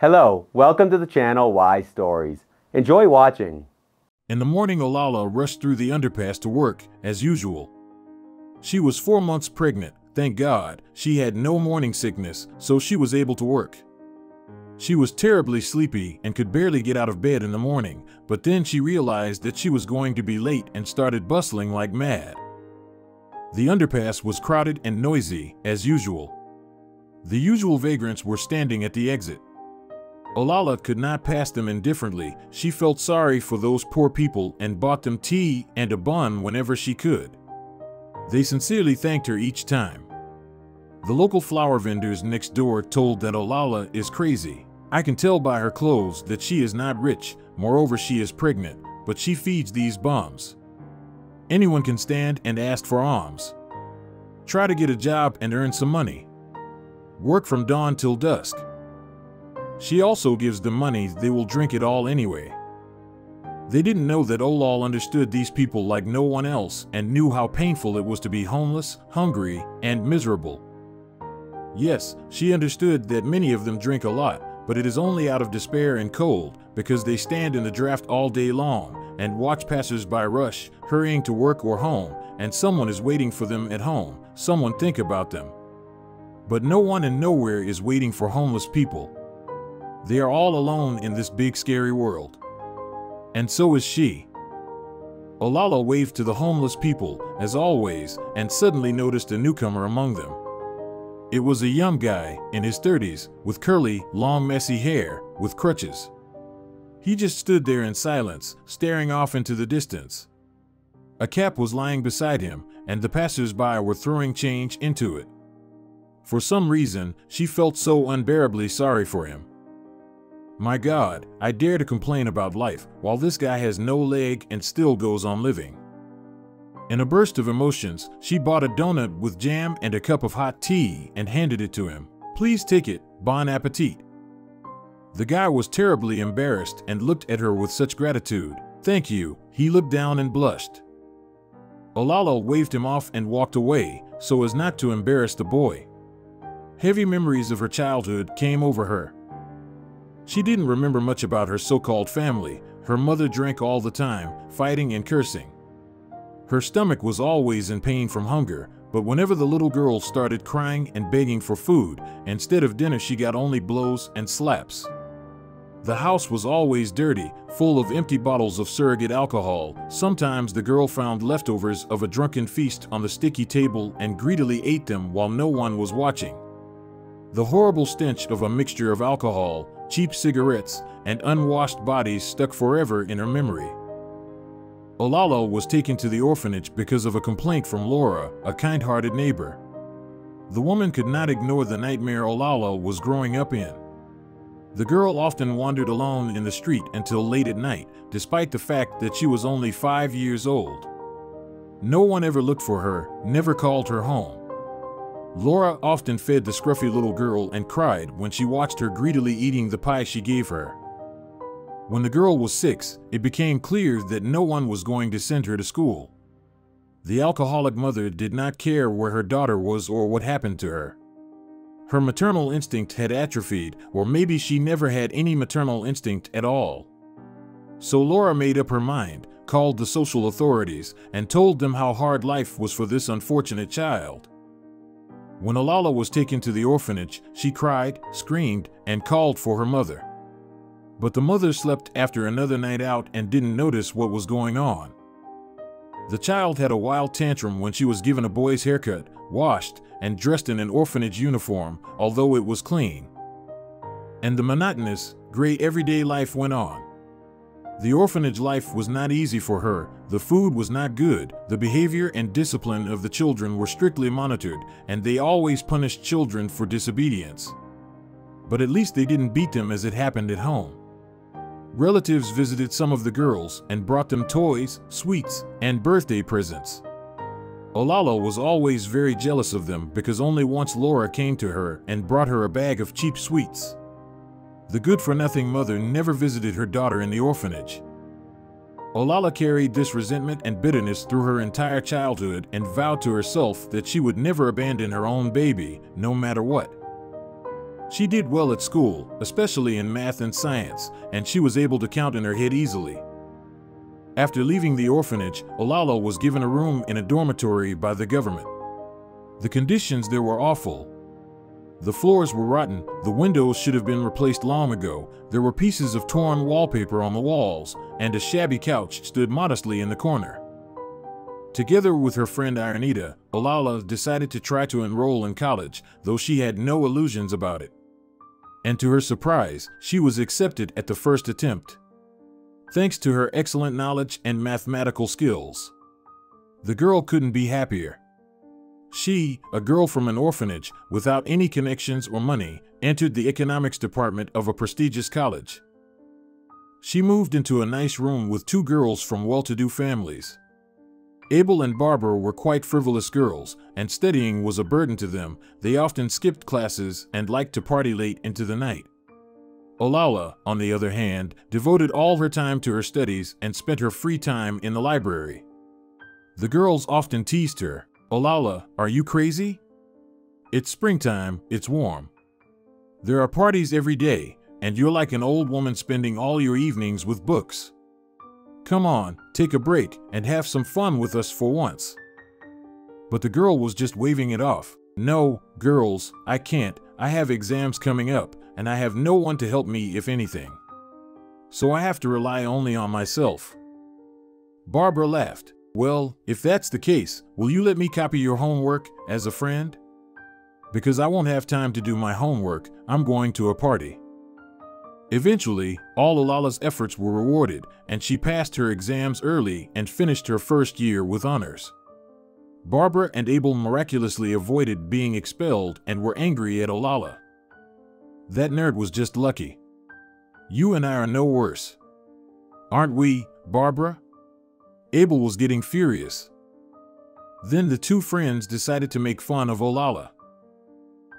Hello, welcome to the channel Wise Stories. Enjoy watching. In the morning, Olalla rushed through the underpass to work, as usual. She was four months pregnant, thank God. She had no morning sickness, so she was able to work. She was terribly sleepy and could barely get out of bed in the morning, but then she realized that she was going to be late and started bustling like mad. The underpass was crowded and noisy, as usual. The usual vagrants were standing at the exit. Olalla could not pass them indifferently. She felt sorry for those poor people and bought them tea and a bun whenever she could. They sincerely thanked her each time. The local flower vendors next door told that Olalla is crazy. I can tell by her clothes that she is not rich, moreover she is pregnant, but she feeds these bums. Anyone can stand and ask for alms. Try to get a job and earn some money. Work from dawn till dusk. She also gives them money, they will drink it all anyway. They didn't know that Olalla understood these people like no one else and knew how painful it was to be homeless, hungry, and miserable. Yes, she understood that many of them drink a lot, but it is only out of despair and cold because they stand in the draft all day long and watch passers-by rush, hurrying to work or home, and someone is waiting for them at home, someone think about them. But no one and nowhere is waiting for homeless people. They are all alone in this big scary world. And so is she. Olalla waved to the homeless people, as always, and suddenly noticed a newcomer among them. It was a young guy, in his 30s, with curly, long, messy hair, with crutches. He just stood there in silence, staring off into the distance. A cap was lying beside him, and the passers-by were throwing change into it. For some reason, she felt so unbearably sorry for him. My God, I dare to complain about life, while this guy has no leg and still goes on living. In a burst of emotions, she bought a donut with jam and a cup of hot tea and handed it to him. Please take it, bon appetit. The guy was terribly embarrassed and looked at her with such gratitude. Thank you, he looked down and blushed. Olalla waved him off and walked away, so as not to embarrass the boy. Heavy memories of her childhood came over her. She didn't remember much about her so-called family. Her mother drank all the time, fighting and cursing. Her stomach was always in pain from hunger, but whenever the little girl started crying and begging for food, instead of dinner she got only blows and slaps. The house was always dirty, full of empty bottles of surrogate alcohol. Sometimes the girl found leftovers of a drunken feast on the sticky table and greedily ate them while no one was watching. The horrible stench of a mixture of alcohol, cheap cigarettes, and unwashed bodies stuck forever in her memory. Olalla was taken to the orphanage because of a complaint from Laura, a kind-hearted neighbor. The woman could not ignore the nightmare Olalla was growing up in. The girl often wandered alone in the street until late at night, despite the fact that she was only five years old. No one ever looked for her, never called her home. Laura often fed the scruffy little girl and cried when she watched her greedily eating the pie she gave her. When the girl was six, it became clear that no one was going to send her to school. The alcoholic mother did not care where her daughter was or what happened to her. Her maternal instinct had atrophied, or maybe she never had any maternal instinct at all. So Laura made up her mind, called the social authorities, and told them how hard life was for this unfortunate child. When Olalla was taken to the orphanage, she cried, screamed, and called for her mother. But the mother slept after another night out and didn't notice what was going on. The child had a wild tantrum when she was given a boy's haircut, washed, and dressed in an orphanage uniform, although it was clean. And the monotonous, gray everyday life went on. The orphanage life was not easy for her, the food was not good, the behavior and discipline of the children were strictly monitored, and they always punished children for disobedience. But at least they didn't beat them as it happened at home. Relatives visited some of the girls and brought them toys, sweets, and birthday presents. Olalla was always very jealous of them because only once Laura came to her and brought her a bag of cheap sweets. The good-for-nothing mother never visited her daughter in the orphanage. Olalla carried this resentment and bitterness through her entire childhood and vowed to herself that she would never abandon her own baby, no matter what. She did well at school, especially in math and science, and she was able to count in her head easily. After leaving the orphanage, Olalla was given a room in a dormitory by the government. The conditions there were awful. The floors were rotten, the windows should have been replaced long ago, there were pieces of torn wallpaper on the walls, and a shabby couch stood modestly in the corner. Together with her friend Ironita, Olalla decided to try to enroll in college, though she had no illusions about it. And to her surprise, she was accepted at the first attempt. Thanks to her excellent knowledge and mathematical skills. The girl couldn't be happier. She, a girl from an orphanage, without any connections or money, entered the economics department of a prestigious college. She moved into a nice room with two girls from well-to-do families. Abel and Barbara were quite frivolous girls, and studying was a burden to them. They often skipped classes and liked to party late into the night. Olalla, on the other hand, devoted all her time to her studies and spent her free time in the library. The girls often teased her, Olalla, are you crazy? It's springtime, it's warm. There are parties every day, and you're like an old woman spending all your evenings with books. Come on, take a break and have some fun with us for once. But the girl was just waving it off. No, girls, I can't. I have exams coming up, and I have no one to help me if anything. So I have to rely only on myself. Barbara laughed. Well, if that's the case, will you let me copy your homework as a friend? Because I won't have time to do my homework, I'm going to a party. Eventually, all Olalla's efforts were rewarded, and she passed her exams early and finished her first year with honors. Barbara and Abel miraculously avoided being expelled and were angry at Olalla. That nerd was just lucky. You and I are no worse. Aren't we, Barbara? Abel was getting furious. Then the two friends decided to make fun of Olalla.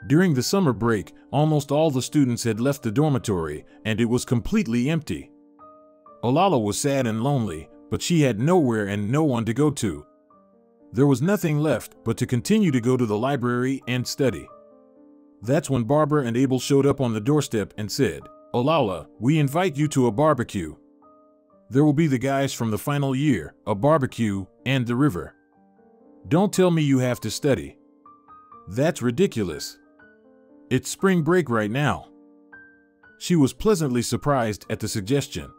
During the summer break, almost all the students had left the dormitory, and it was completely empty. Olalla was sad and lonely, but she had nowhere and no one to go to. There was nothing left but to continue to go to the library and study. That's when Barbara and Abel showed up on the doorstep and said, Olalla, we invite you to a barbecue. There will be the guys from the final year, a barbecue, and the river. Don't tell me you have to study. That's ridiculous. It's spring break right now. She was pleasantly surprised at the suggestion.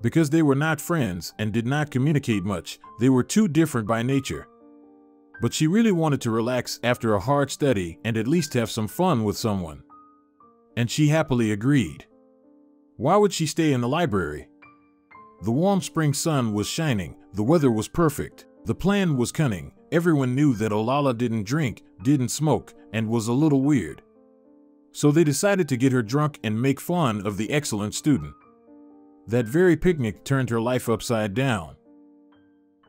Because they were not friends and did not communicate much, they were too different by nature. But she really wanted to relax after a hard study and at least have some fun with someone. And she happily agreed. Why would she stay in the library? The warm spring sun was shining, the weather was perfect, the plan was cunning, everyone knew that Olalla didn't drink, didn't smoke, and was a little weird. So they decided to get her drunk and make fun of the excellent student. That very picnic turned her life upside down.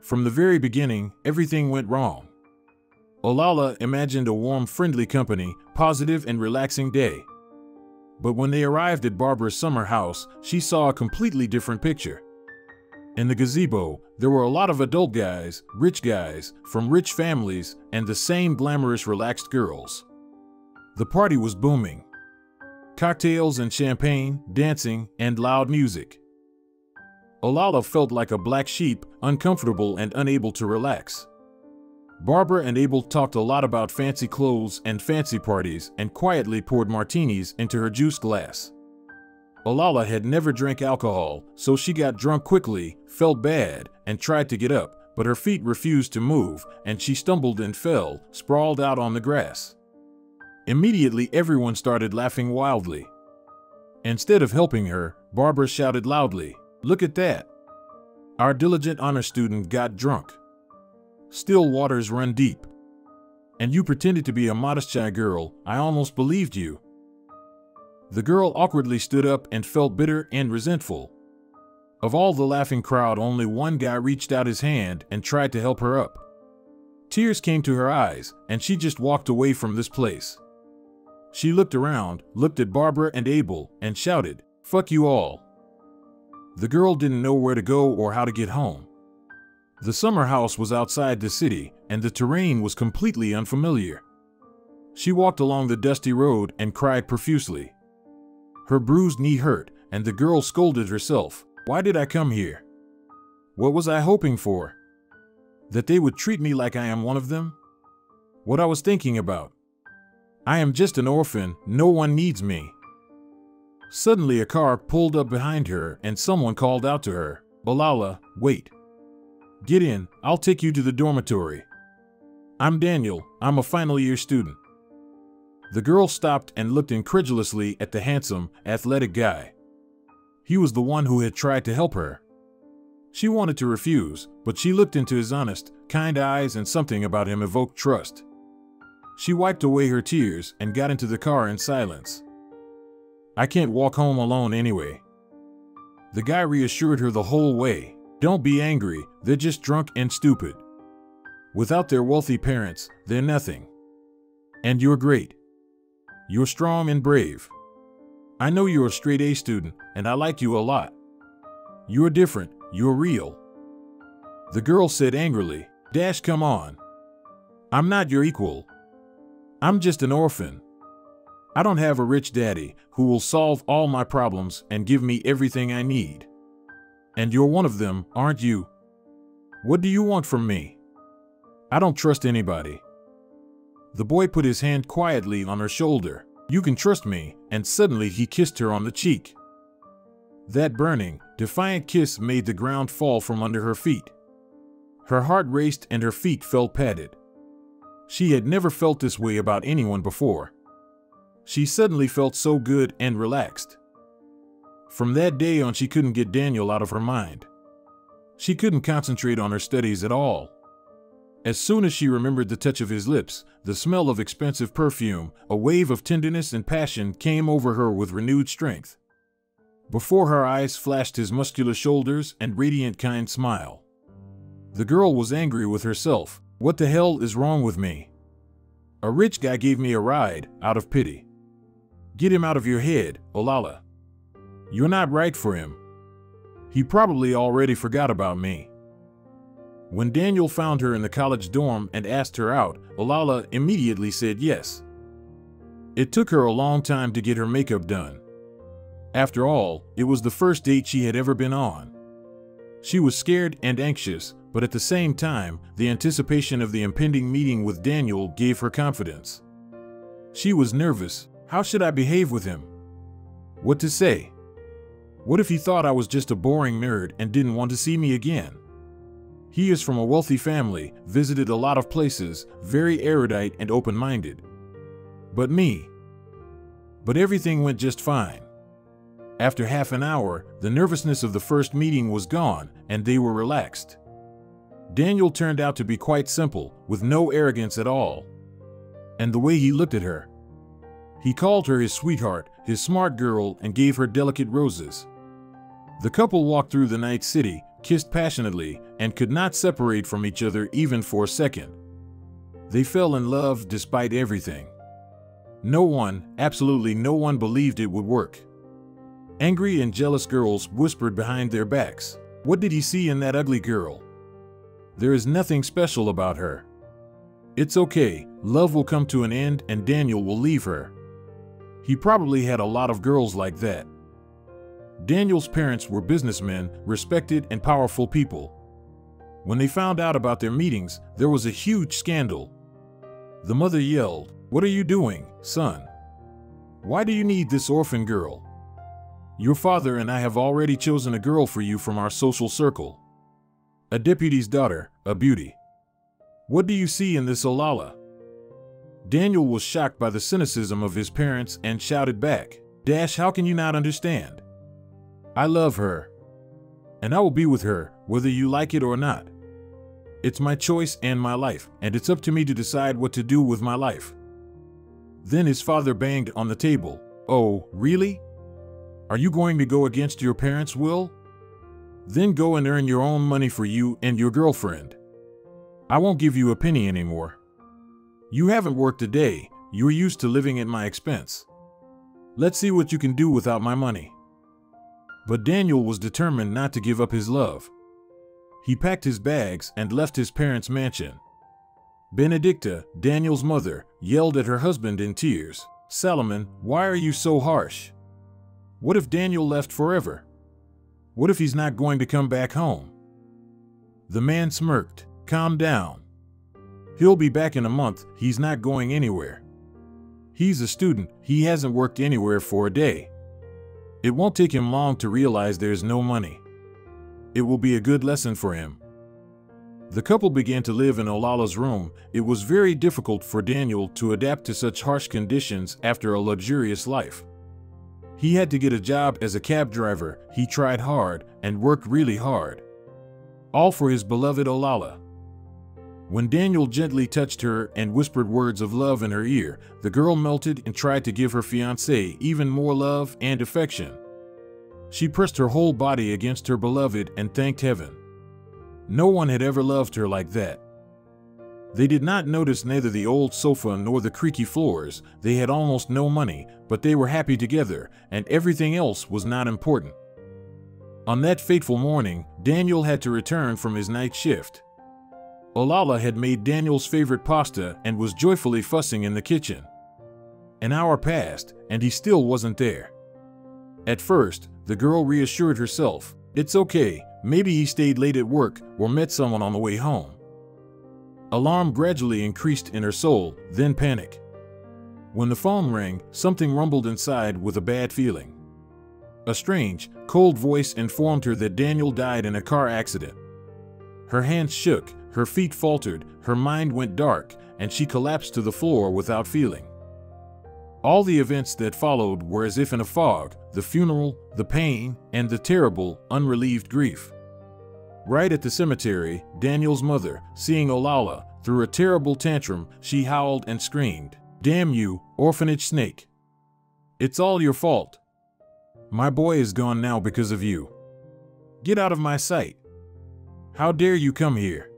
From the very beginning, everything went wrong. Olalla imagined a warm, friendly company, positive and relaxing day. But when they arrived at Barbara's summer house, she saw a completely different picture. In the gazebo, there were a lot of adult guys, rich guys, from rich families, and the same glamorous, relaxed girls. The party was booming. Cocktails and champagne, dancing, and loud music. Olalla felt like a black sheep, uncomfortable and unable to relax. Barbara and Abel talked a lot about fancy clothes and fancy parties and quietly poured martinis into her juice glass. Olalla had never drank alcohol, so she got drunk quickly, felt bad, and tried to get up, but her feet refused to move, and she stumbled and fell, sprawled out on the grass. Immediately, everyone started laughing wildly. Instead of helping her, Barbara shouted loudly, Look at that! Our diligent honor student got drunk. Still waters run deep. And you pretended to be a modest shy girl, I almost believed you. The girl awkwardly stood up and felt bitter and resentful. Of all the laughing crowd, only one guy reached out his hand and tried to help her up. Tears came to her eyes, and she just walked away from this place. She looked around, looked at Barbara and Abel, and shouted, Fuck you all. The girl didn't know where to go or how to get home. The summer house was outside the city, and the terrain was completely unfamiliar. She walked along the dusty road and cried profusely. Her bruised knee hurt, and the girl scolded herself. Why did I come here? What was I hoping for? That they would treat me like I am one of them? What I was thinking about. I am just an orphan, no one needs me. Suddenly, a car pulled up behind her and someone called out to her, Olalla, wait. Get in, I'll take you to the dormitory. I'm Daniel, I'm a final year student. The girl stopped and looked incredulously at the handsome, athletic guy. He was the one who had tried to help her. She wanted to refuse, but she looked into his honest, kind eyes and something about him evoked trust. She wiped away her tears and got into the car in silence. I can't walk home alone anyway. The guy reassured her the whole way. Don't be angry, they're just drunk and stupid. Without their wealthy parents, they're nothing. And you're great. You're strong and brave. I know you're a straight A student, and I like you a lot. You're different, you're real. The girl said angrily, Dash, come on. I'm not your equal. I'm just an orphan. I don't have a rich daddy who will solve all my problems and give me everything I need. And you're one of them, aren't you? What do you want from me? I don't trust anybody. The boy put his hand quietly on her shoulder. You can trust me, and suddenly he kissed her on the cheek. That burning, defiant kiss made the ground fall from under her feet. Her heart raced and her feet felt padded. She had never felt this way about anyone before. She suddenly felt so good and relaxed. From that day on, she couldn't get Daniel out of her mind. She couldn't concentrate on her studies at all. As soon as she remembered the touch of his lips, the smell of expensive perfume, a wave of tenderness and passion came over her with renewed strength. Before her eyes flashed his muscular shoulders and radiant, kind smile. The girl was angry with herself. What the hell is wrong with me? A rich guy gave me a ride, out of pity. Get him out of your head, Olalla. You're not right for him. He probably already forgot about me. When Daniel found her in the college dorm and asked her out, Olalla immediately said yes. It took her a long time to get her makeup done. After all, it was the first date she had ever been on. She was scared and anxious, but at the same time, the anticipation of the impending meeting with Daniel gave her confidence. She was nervous. How should I behave with him? What to say? What if he thought I was just a boring nerd and didn't want to see me again? He is from a wealthy family, visited a lot of places, very erudite and open minded. But me. But everything went just fine. After half an hour, the nervousness of the first meeting was gone, and they were relaxed. Daniel turned out to be quite simple, with no arrogance at all. And the way he looked at her. He called her his sweetheart, his smart girl, and gave her delicate roses. The couple walked through the night city, kissed passionately, and could not separate from each other even for a second. They fell in love despite everything. No one, absolutely no one, believed it would work. Angry and jealous girls whispered behind their backs. What did he see in that ugly girl? There is nothing special about her. It's okay, love will come to an end and Daniel will leave her. He probably had a lot of girls like that. Daniel's parents were businessmen, respected and powerful people. When they found out about their meetings, there was a huge scandal. The mother yelled, What are you doing, son? Why do you need this orphan girl? Your father and I have already chosen a girl for you from our social circle. A deputy's daughter, a beauty. What do you see in this Olalla? Daniel was shocked by the cynicism of his parents and shouted back, Dash, how can you not understand? I love her. And I will be with her, whether you like it or not. It's my choice and my life, and it's up to me to decide what to do with my life. Then his father banged on the table. Oh, really? Are you going to go against your parents' will? Then go and earn your own money for you and your girlfriend. I won't give you a penny anymore. You haven't worked a day, you're used to living at my expense. Let's see what you can do without my money. But Daniel was determined not to give up his love. He packed his bags and left his parents' mansion. Benedicta, Daniel's mother, yelled at her husband in tears. Salomon, why are you so harsh? What if Daniel left forever? What if he's not going to come back home? The man smirked. Calm down. He'll be back in a month, he's not going anywhere. He's a student, he hasn't worked anywhere for a day. It won't take him long to realize there's no money. It will be a good lesson for him. The couple began to live in Olalla's room. It was very difficult for Daniel to adapt to such harsh conditions after a luxurious life. He had to get a job as a cab driver, he tried hard and worked really hard. All for his beloved Olalla. When Daniel gently touched her and whispered words of love in her ear, the girl melted and tried to give her fiancé even more love and affection. She pressed her whole body against her beloved and thanked heaven. No one had ever loved her like that. They did not notice neither the old sofa nor the creaky floors. They had almost no money, but they were happy together, and everything else was not important. On that fateful morning, Daniel had to return from his night shift. Olalla had made Daniel's favorite pasta and was joyfully fussing in the kitchen. An hour passed, and he still wasn't there. At first, the girl reassured herself, It's okay, Maybe he stayed late at work or met someone on the way home. Alarm gradually increased in her soul, then panic. When the phone rang, something rumbled inside with a bad feeling. A strange, cold voice informed her that Daniel died in a car accident. Her hands shook, her feet faltered, her mind went dark, and she collapsed to the floor without feeling. All the events that followed were as if in a fog the funeral, the pain, and the terrible, unrelieved grief. Right at the cemetery, Daniel's mother, seeing Olalla, threw a terrible tantrum, she howled and screamed, Damn you, orphanage snake! It's all your fault. My boy is gone now because of you. Get out of my sight. How dare you come here?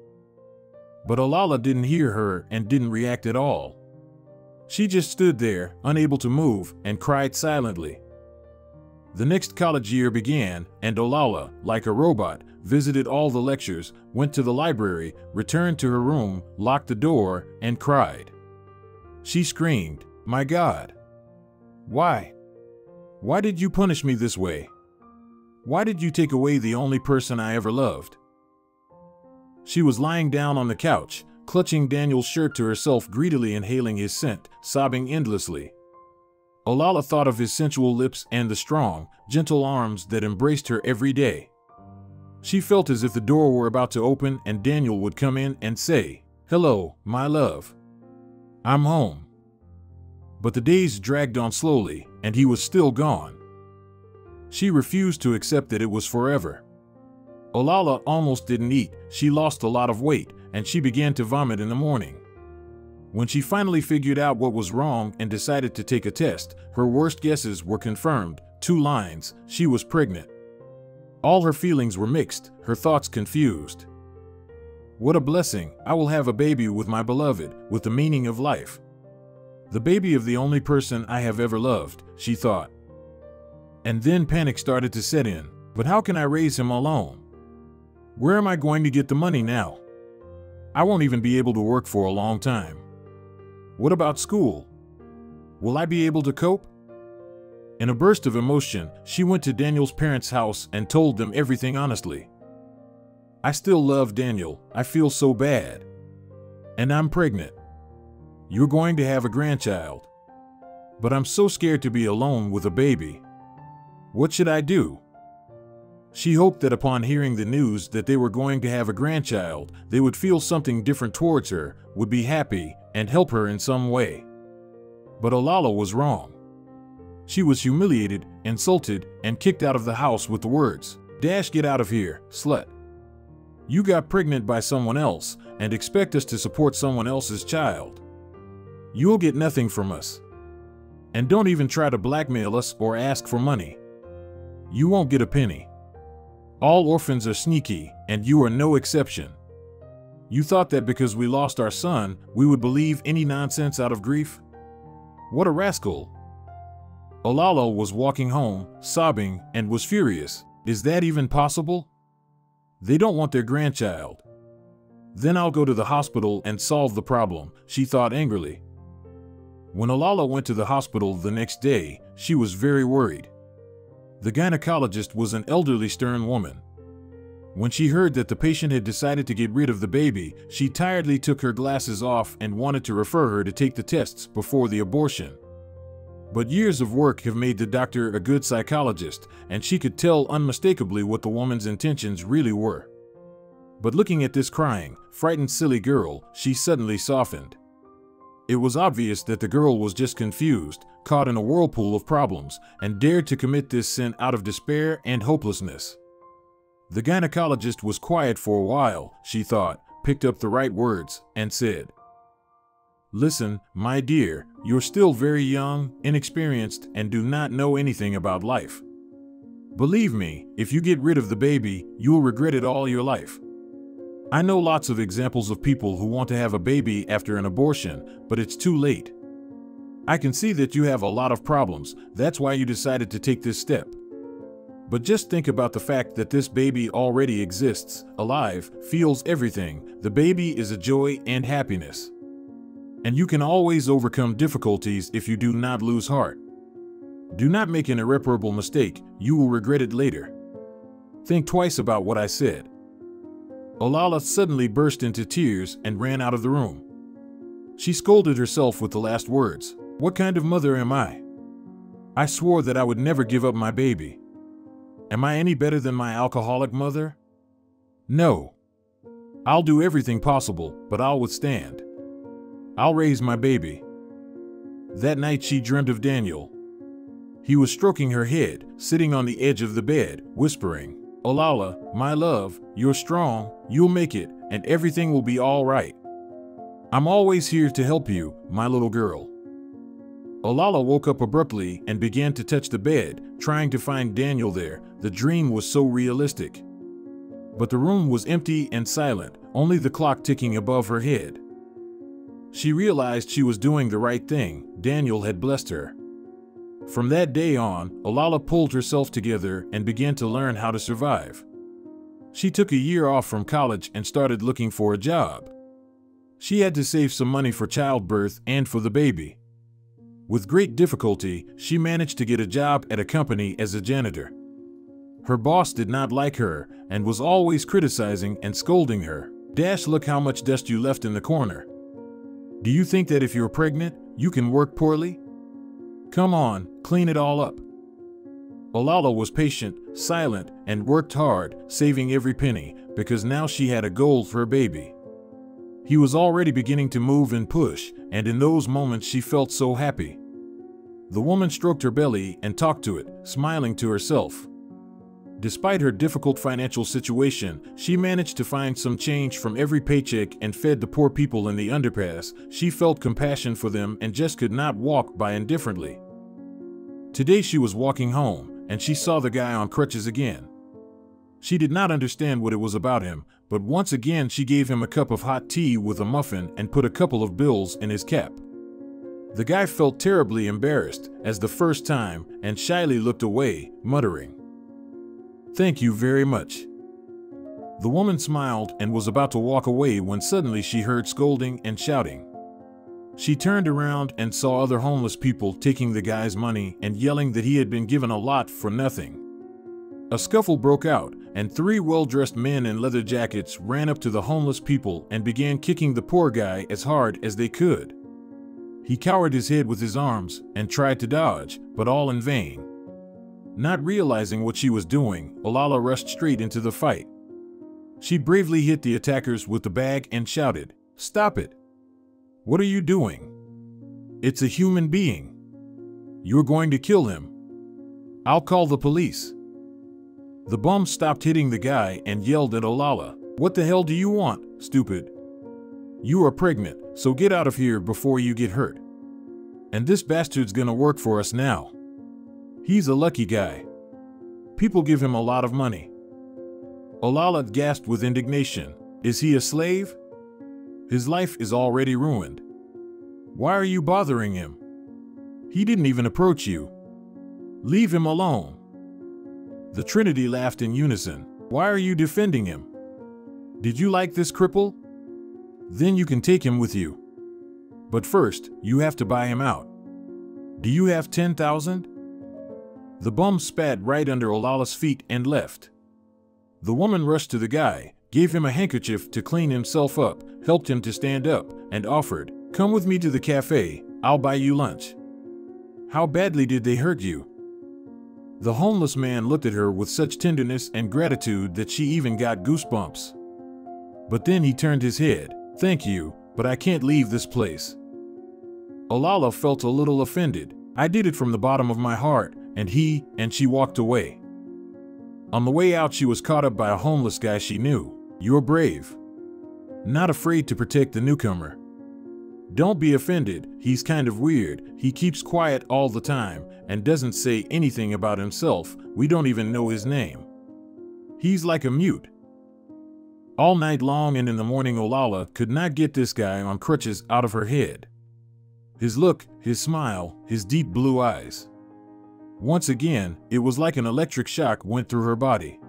But Olalla didn't hear her and didn't react at all. She just stood there, unable to move, and cried silently. The next college year began, and Olalla, like a robot, visited all the lectures, went to the library, returned to her room, locked the door, and cried. She screamed, My God! Why? Why did you punish me this way? Why did you take away the only person I ever loved? She was lying down on the couch, clutching Daniel's shirt to herself, greedily inhaling his scent, sobbing endlessly. Olalla thought of his sensual lips and the strong, gentle arms that embraced her every day. She felt as if the door were about to open and Daniel would come in and say, Hello, my love. I'm home. But the days dragged on slowly, and he was still gone. She refused to accept that it was forever. Olalla almost didn't eat, she lost a lot of weight, and she began to vomit in the morning. When she finally figured out what was wrong and decided to take a test, her worst guesses were confirmed two lines she was pregnant. All her feelings were mixed, her thoughts confused. What a blessing, I will have a baby with my beloved, with the meaning of life. The baby of the only person I have ever loved, she thought. And then panic started to set in. But how can I raise him alone? Where am I going to get the money now? I won't even be able to work for a long time. What about school? Will I be able to cope? In a burst of emotion, she went to Daniel's parents' house and told them everything honestly. I still love Daniel, I feel so bad. And I'm pregnant. You're going to have a grandchild. But I'm so scared to be alone with a baby. What should I do? She hoped that upon hearing the news that they were going to have a grandchild, they would feel something different towards her, would be happy, and help her in some way. But Olalla was wrong. She was humiliated, insulted, and kicked out of the house with the words, Dash get out of here, slut. You got pregnant by someone else and expect us to support someone else's child. You'll get nothing from us. And don't even try to blackmail us or ask for money. You won't get a penny. All orphans are sneaky, and you are no exception. You thought that because we lost our son, we would believe any nonsense out of grief? What a rascal! Olalla was walking home, sobbing, and was furious. Is that even possible? They don't want their grandchild. Then I'll go to the hospital and solve the problem, she thought angrily. When Olalla went to the hospital the next day, she was very worried. The gynecologist was an elderly, stern woman. When she heard that the patient had decided to get rid of the baby, she tiredly took her glasses off and wanted to refer her to take the tests before the abortion. But years of work have made the doctor a good psychologist, and she could tell unmistakably what the woman's intentions really were. But looking at this crying, frightened, silly girl, she suddenly softened. It was obvious that the girl was just confused, caught in a whirlpool of problems, and dared to commit this sin out of despair and hopelessness. The gynecologist was quiet for a while, she thought, picked up the right words, and said, Listen, my dear, you're still very young, inexperienced, and do not know anything about life. Believe me, if you get rid of the baby, you will regret it all your life. I know lots of examples of people who want to have a baby after an abortion, but it's too late. I can see that you have a lot of problems, that's why you decided to take this step. But just think about the fact that this baby already exists, alive, feels everything. The baby is a joy and happiness. And you can always overcome difficulties if you do not lose heart. Do not make an irreparable mistake, you will regret it later. Think twice about what I said. Olalla suddenly burst into tears and ran out of the room. She scolded herself with the last words What kind of mother am I? I swore that I would never give up my baby. Am I any better than my alcoholic mother? No. I'll do everything possible, but I'll withstand. I'll raise my baby. That night she dreamed of Daniel. He was stroking her head, sitting on the edge of the bed, whispering, Olalla, my love, you're strong, you'll make it, and everything will be all right. I'm always here to help you, my little girl. Olalla woke up abruptly and began to touch the bed, trying to find Daniel there. The dream was so realistic. But the room was empty and silent, only the clock ticking above her head. She realized she was doing the right thing. Daniel had blessed her. From that day on, Olalla pulled herself together and began to learn how to survive. She took a year off from college and started looking for a job. She had to save some money for childbirth and for the baby. With great difficulty, she managed to get a job at a company as a janitor. Her boss did not like her and was always criticizing and scolding her. Dash, look how much dust you left in the corner. Do you think that if you're pregnant, you can work poorly? Come on, clean it all up. Olalla was patient, silent, and worked hard, saving every penny, because now she had a goal for her baby. He was already beginning to move and push, and in those moments she felt so happy. The woman stroked her belly and talked to it, smiling to herself. Despite her difficult financial situation, she managed to find some change from every paycheck and fed the poor people in the underpass. She felt compassion for them and just could not walk by indifferently. Today she was walking home, and she saw the guy on crutches again. She did not understand what it was about him, but once again she gave him a cup of hot tea with a muffin and put a couple of bills in his cap. The guy felt terribly embarrassed, as the first time, and shyly looked away, muttering, Thank you very much. The woman smiled and was about to walk away when suddenly she heard scolding and shouting. She turned around and saw other homeless people taking the guy's money and yelling that he had been given a lot for nothing. A scuffle broke out, and three well dressed men in leather jackets ran up to the homeless people and began kicking the poor guy as hard as they could. He cowered his head with his arms and tried to dodge, but all in vain. Not realizing what she was doing, Olalla rushed straight into the fight. She bravely hit the attackers with the bag and shouted, Stop it! What are you doing? It's a human being. You're going to kill him. I'll call the police. The bum stopped hitting the guy and yelled at Olalla, What the hell do you want, stupid? You are pregnant, so get out of here before you get hurt. And this bastard's gonna work for us now. He's a lucky guy. People give him a lot of money. Olalla gasped with indignation. Is he a slave? His life is already ruined. Why are you bothering him? He didn't even approach you. Leave him alone. The Trinity laughed in unison. Why are you defending him? Did you like this cripple? Then you can take him with you. But first, you have to buy him out. Do you have 10,000? The bum spat right under Olalla's feet and left. The woman rushed to the guy, gave him a handkerchief to clean himself up, helped him to stand up, and offered, Come with me to the cafe, I'll buy you lunch. How badly did they hurt you? The homeless man looked at her with such tenderness and gratitude that she even got goosebumps. But then he turned his head. Thank you, but I can't leave this place. Olalla felt a little offended. I did it from the bottom of my heart, and he, and she walked away. On the way out, she was caught up by a homeless guy she knew. You're brave. Not afraid to protect the newcomer. Don't be offended, he's kind of weird. He keeps quiet all the time and doesn't say anything about himself. We don't even know his name. He's like a mute. All night long and in the morning, Olalla could not get this guy on crutches out of her head. His look, his smile, his deep blue eyes. Once again, it was like an electric shock went through her body.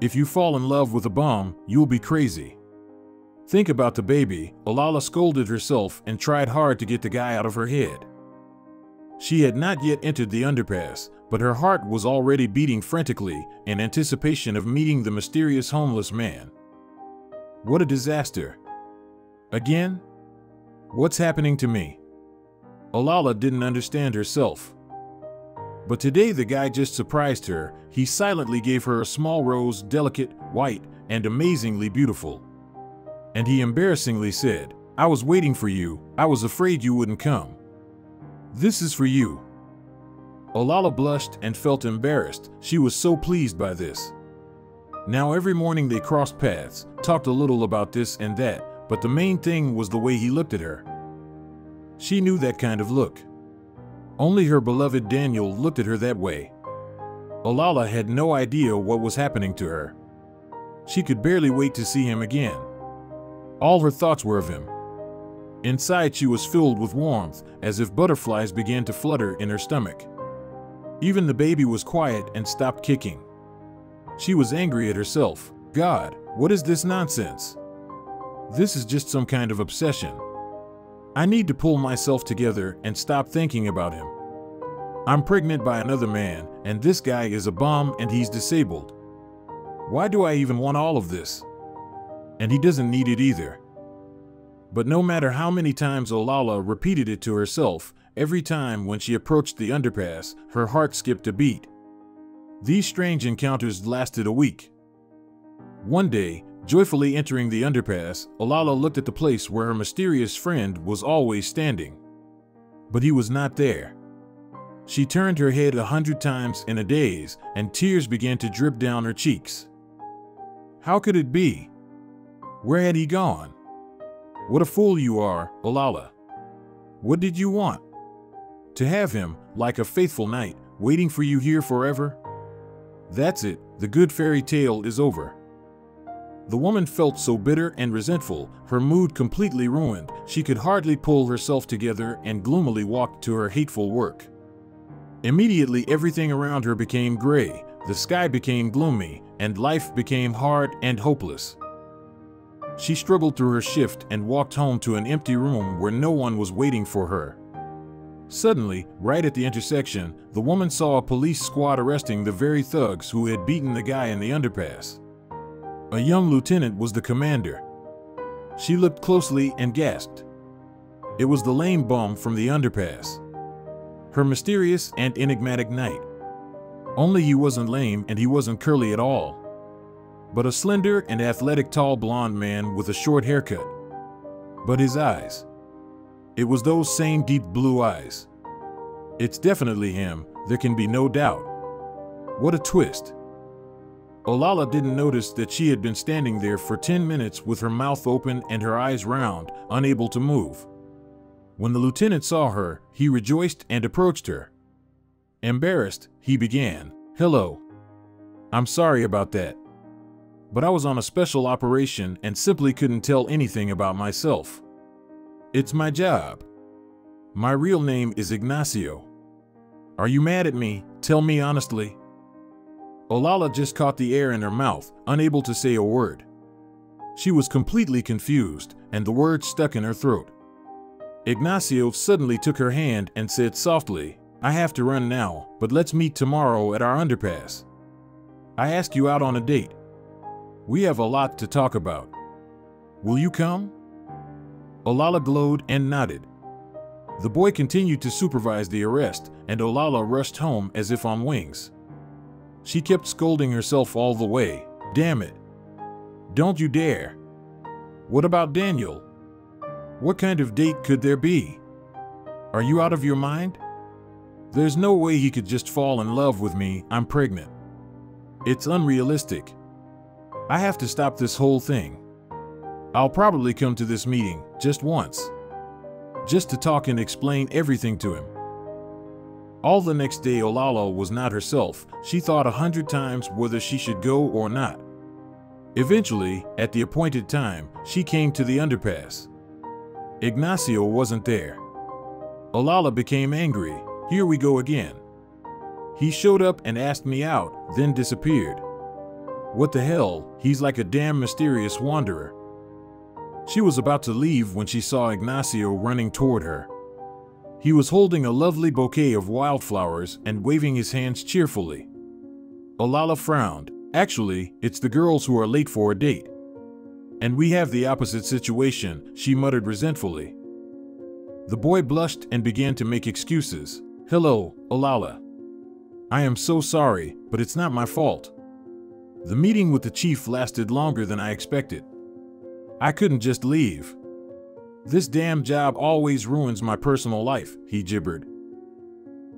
If you fall in love with a bomb, you'll be crazy. Think about the baby, Olalla scolded herself and tried hard to get the guy out of her head. She had not yet entered the underpass, but her heart was already beating frantically in anticipation of meeting the mysterious homeless man. What a disaster. Again? What's happening to me? Olalla didn't understand herself. But today the guy just surprised her. He silently gave her a small rose, delicate, white, and amazingly beautiful. And he embarrassingly said, I was waiting for you. I was afraid you wouldn't come. This is for you. Olalla blushed and felt embarrassed. She was so pleased by this. Now every morning they crossed paths, talked a little about this and that, but the main thing was the way he looked at her. She knew that kind of look. Only her beloved Daniel looked at her that way. Olalla had no idea what was happening to her. She could barely wait to see him again. All her thoughts were of him. Inside, she was filled with warmth, as if butterflies began to flutter in her stomach. Even the baby was quiet and stopped kicking. She was angry at herself. God, what is this nonsense? This is just some kind of obsession. I need to pull myself together and stop thinking about him. I'm pregnant by another man, and this guy is a bum and he's disabled. Why do I even want all of this? And he doesn't need it either. But no matter how many times Olalla repeated it to herself, every time when she approached the underpass, her heart skipped a beat. These strange encounters lasted a week. One day, Joyfully entering the underpass, Olalla looked at the place where her mysterious friend was always standing. But he was not there. She turned her head a hundred times in a daze, and tears began to drip down her cheeks. How could it be? Where had he gone? What a fool you are, Olalla. What did you want? To have him, like a faithful knight, waiting for you here forever? That's it, the good fairy tale is over. The woman felt so bitter and resentful, her mood completely ruined, she could hardly pull herself together and gloomily walked to her hateful work. Immediately everything around her became gray, the sky became gloomy, and life became hard and hopeless. She struggled through her shift and walked home to an empty room where no one was waiting for her. Suddenly, right at the intersection, the woman saw a police squad arresting the very thugs who had beaten the guy in the underpass. A young lieutenant was the commander. She looked closely and gasped. It was the lame bum from the underpass. Her mysterious and enigmatic knight. Only he wasn't lame and he wasn't curly at all. But a slender and athletic tall blond man with a short haircut. But his eyes. It was those same deep blue eyes. It's definitely him, there can be no doubt. What a twist. Olalla didn't notice that she had been standing there for 10 minutes with her mouth open and her eyes round, unable to move. When the lieutenant saw her, he rejoiced and approached her. Embarrassed, he began, Hello. I'm sorry about that. But I was on a special operation and simply couldn't tell anything about myself. It's my job. My real name is Ignacio. Are you mad at me? Tell me honestly. Olalla just caught the air in her mouth, unable to say a word. She was completely confused. and the words stuck in her throat. Ignacio suddenly took her hand and said softly, I have to run now, but let's meet tomorrow at our underpass. I asked you out on a date. We have a lot to talk about. Will you come? Olalla glowed and nodded. The boy continued to supervise the arrest, and Olalla rushed home as if on wings. She kept scolding herself all the way. Damn it. Don't you dare. What about Daniel? What kind of date could there be? Are you out of your mind? There's no way he could just fall in love with me, I'm pregnant. It's unrealistic. I have to stop this whole thing. I'll probably come to this meeting, just once. Just to talk and explain everything to him. All the next day, Olalla was not herself. She thought a hundred times whether she should go or not. Eventually, at the appointed time, she came to the underpass. Ignacio wasn't there. Olalla became angry. Here we go again. He showed up and asked me out, then disappeared. What the hell, he's like a damn mysterious wanderer. She was about to leave when she saw Ignacio running toward her. He was holding a lovely bouquet of wildflowers and waving his hands cheerfully. Olalla frowned. Actually, it's the girls who are late for a date. And we have the opposite situation, she muttered resentfully. The boy blushed and began to make excuses. Hello, Olalla. I am so sorry, but it's not my fault. The meeting with the chief lasted longer than I expected. I couldn't just leave. This damn job always ruins my personal life, he gibbered.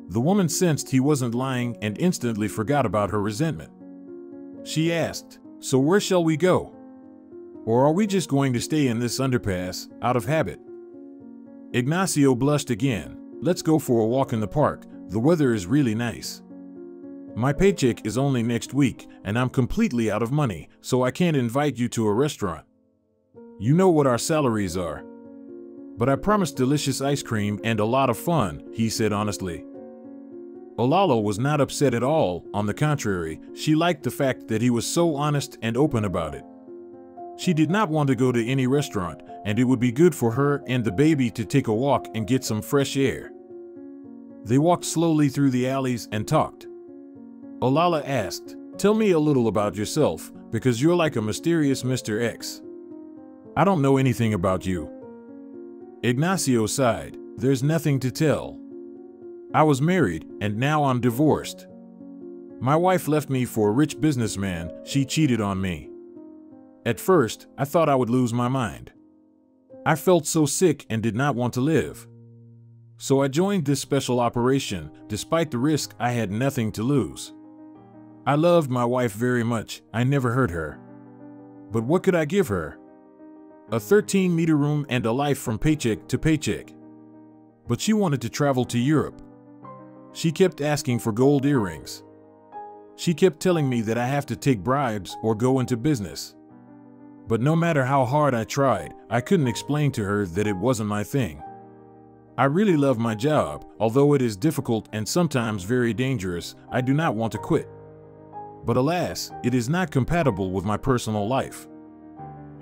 The woman sensed he wasn't lying and instantly forgot about her resentment. She asked, So where shall we go? Or are we just going to stay in this underpass, out of habit? Ignacio blushed again. Let's go for a walk in the park. The weather is really nice. My paycheck is only next week, and I'm completely out of money, so I can't invite you to a restaurant. You know what our salaries are. But I promised delicious ice cream and a lot of fun, he said honestly. Olalla was not upset at all, on the contrary, she liked the fact that he was so honest and open about it. She did not want to go to any restaurant, and it would be good for her and the baby to take a walk and get some fresh air. They walked slowly through the alleys and talked. Olalla asked, Tell me a little about yourself, because you're like a mysterious Mr. X. I don't know anything about you. Ignacio sighed, There's nothing to tell. I was married, and now I'm divorced. My wife left me for a rich businessman, she cheated on me. At first, I thought I would lose my mind. I felt so sick and did not want to live. So I joined this special operation, despite the risk I had nothing to lose. I loved my wife very much, I never hurt her. But what could I give her? A 13 meter room and a life from paycheck to paycheck. But she wanted to travel to Europe. She kept asking for gold earrings. She kept telling me that I have to take bribes or go into business. But no matter how hard I tried, I couldn't explain to her that it wasn't my thing. I really love my job, although it is difficult and sometimes very dangerous, I do not want to quit. But alas, it is not compatible with my personal life.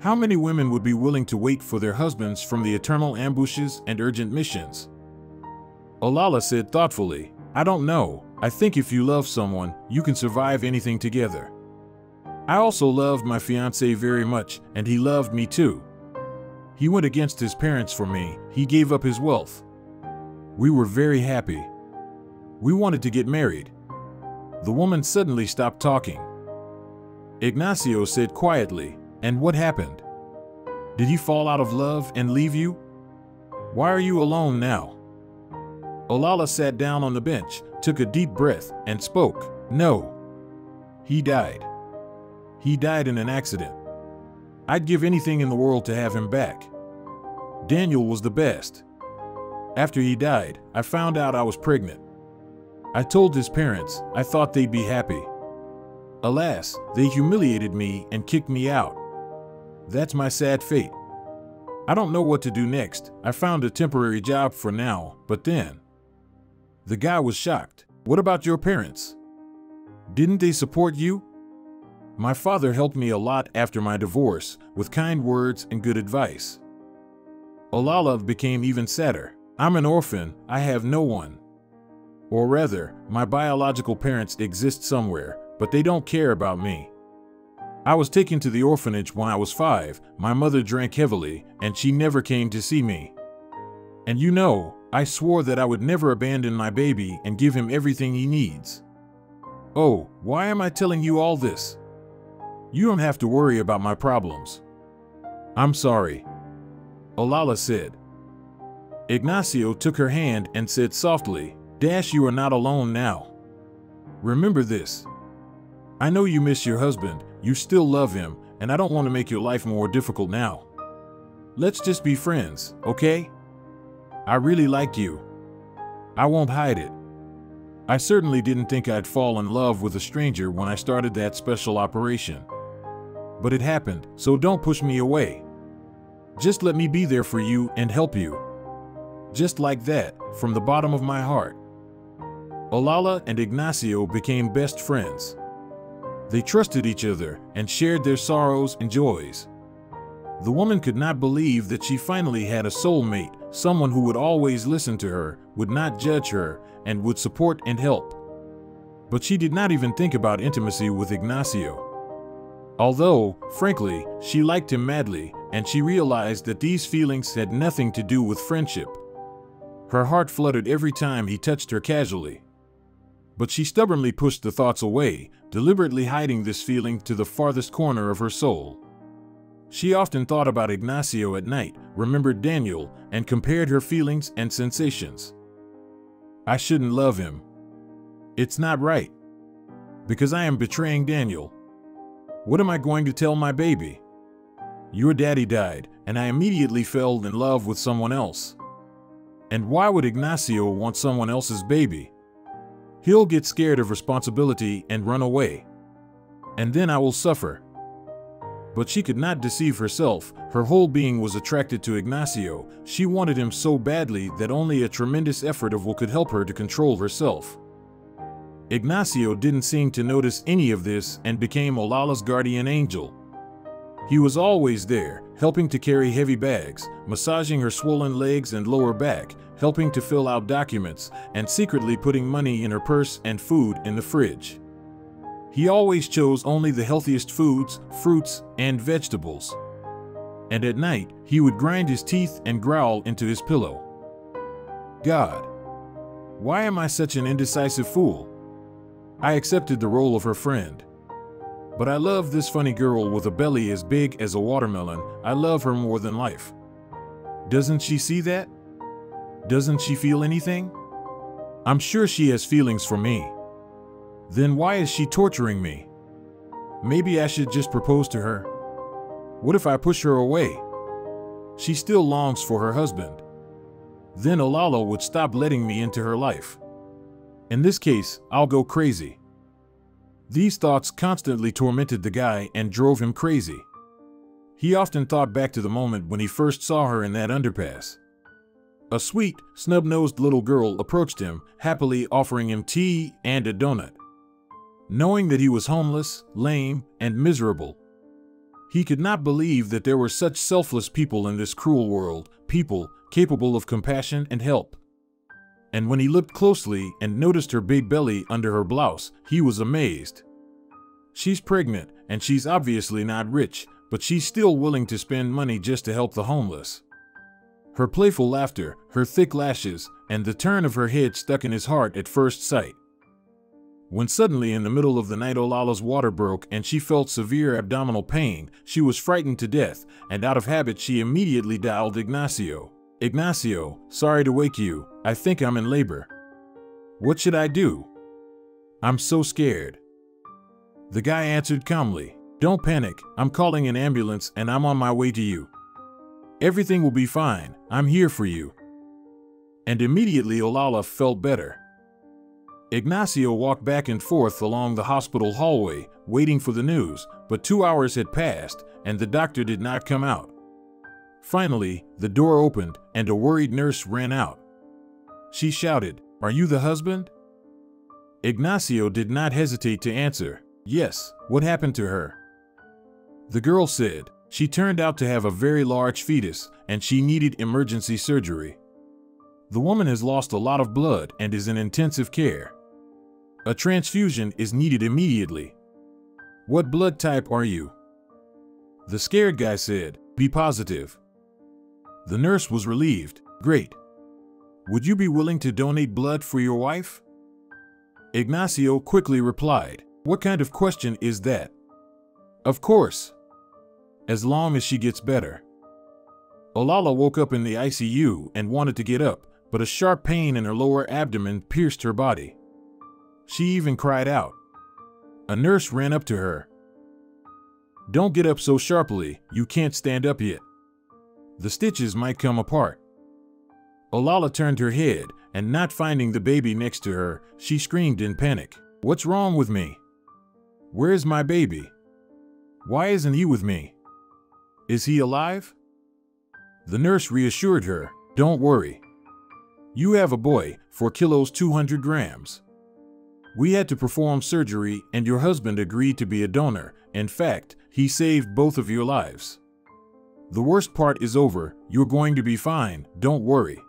How many women would be willing to wait for their husbands from the eternal ambushes and urgent missions? Olalla said thoughtfully, I don't know. I think if you love someone, you can survive anything together. I also loved my fiance very much, and he loved me too. He went against his parents for me, he gave up his wealth. We were very happy. We wanted to get married. The woman suddenly stopped talking. Ignacio said quietly, And what happened? Did he fall out of love and leave you? Why are you alone now? Olalla sat down on the bench, took a deep breath, and spoke. No. He died. He died in an accident. I'd give anything in the world to have him back. Daniel was the best. After he died, I found out I was pregnant. I told his parents, I thought they'd be happy. Alas, they humiliated me and kicked me out. That's my sad fate. I don't know what to do next. I found a temporary job for now, but then. The guy was shocked. What about your parents? Didn't they support you? My father helped me a lot after my divorce, with kind words and good advice. Olalla became even sadder. I'm an orphan, I have no one. Or rather, my biological parents exist somewhere, but they don't care about me. I was taken to the orphanage when I was five, my mother drank heavily, and she never came to see me. And you know, I swore that I would never abandon my baby and give him everything he needs. Oh, why am I telling you all this? You don't have to worry about my problems. I'm sorry. Olalla said. Ignacio took her hand and said softly, Dash, you are not alone now. Remember this. I know you miss your husband, you still love him, and I don't want to make your life more difficult now. Let's just be friends, okay? I really like you. I won't hide it. I certainly didn't think I'd fall in love with a stranger when I started that special operation. But it happened, so don't push me away. Just let me be there for you and help you. Just like that, from the bottom of my heart. Olalla and Ignacio became best friends. They trusted each other and shared their sorrows and joys. The woman could not believe that she finally had a soulmate, someone who would always listen to her, would not judge her, and would support and help. But she did not even think about intimacy with Ignacio. Although, frankly, she liked him madly, and she realized that these feelings had nothing to do with friendship. Her heart fluttered every time he touched her casually. But she stubbornly pushed the thoughts away, deliberately hiding this feeling to the farthest corner of her soul. She often thought about Ignacio at night, remembered Daniel, and compared her feelings and sensations. I shouldn't love him. It's not right. Because I am betraying Daniel. What am I going to tell my baby? Your daddy died, and I immediately fell in love with someone else. And why would Ignacio want someone else's baby? He'll get scared of responsibility and run away. And then I will suffer. But she could not deceive herself. Her whole being was attracted to Ignacio. She wanted him so badly that only a tremendous effort of will could help her to control herself. Ignacio didn't seem to notice any of this and became Olalla's guardian angel. He was always there, helping to carry heavy bags, massaging her swollen legs and lower back, helping to fill out documents, and secretly putting money in her purse and food in the fridge. He always chose only the healthiest foods, fruits, and vegetables. And at night, he would grind his teeth and growl into his pillow. God, why am I such an indecisive fool? I accepted the role of her friend. But I love this funny girl with a belly as big as a watermelon. I love her more than life. Doesn't she see that? Doesn't she feel anything? I'm sure she has feelings for me. Then why is she torturing me? Maybe I should just propose to her. What if I push her away? She still longs for her husband. Then Olalla would stop letting me into her life. In this case, I'll go crazy. These thoughts constantly tormented the guy and drove him crazy. He often thought back to the moment when he first saw her in that underpass. A sweet, snub nosed little girl approached him, happily offering him tea and a donut. Knowing that he was homeless, lame, and miserable, he could not believe that there were such selfless people in this cruel world, people capable of compassion and help. And when he looked closely and noticed her big belly under her blouse, he was amazed. She's pregnant, and she's obviously not rich, but she's still willing to spend money just to help the homeless. Her playful laughter, her thick lashes, and the turn of her head stuck in his heart at first sight. When suddenly in the middle of the night Olalla's water broke and she felt severe abdominal pain, she was frightened to death, and out of habit she immediately dialed Ignacio. Ignacio, sorry to wake you, I think I'm in labor. What should I do? I'm so scared. The guy answered calmly, Don't panic, I'm calling an ambulance and I'm on my way to you. Everything will be fine. I'm here for you. And immediately Olalla felt better. Ignacio walked back and forth along the hospital hallway, waiting for the news, but two hours had passed, and the doctor did not come out. Finally, the door opened, and a worried nurse ran out. She shouted, Are you the husband? Ignacio did not hesitate to answer, Yes, what happened to her? The girl said, She turned out to have a very large fetus, and she needed emergency surgery. The woman has lost a lot of blood and is in intensive care. A transfusion is needed immediately. What blood type are you? The scared guy said, B positive. The nurse was relieved. Great. Would you be willing to donate blood for your wife? Ignacio quickly replied, What kind of question is that? Of course. As long as she gets better. Olalla woke up in the ICU and wanted to get up, but a sharp pain in her lower abdomen pierced her body. She even cried out. A nurse ran up to her. Don't get up so sharply, you can't stand up yet. The stitches might come apart. Olalla turned her head, and not finding the baby next to her, she screamed in panic. What's wrong with me? Where's my baby? Why isn't he with me? Is he alive? The nurse reassured her, Don't worry, you have a boy, 4 kilos 200 grams. We had to perform surgery and your husband agreed to be a donor. In fact, he saved both of your lives. The worst part is over, you're going to be fine, don't worry.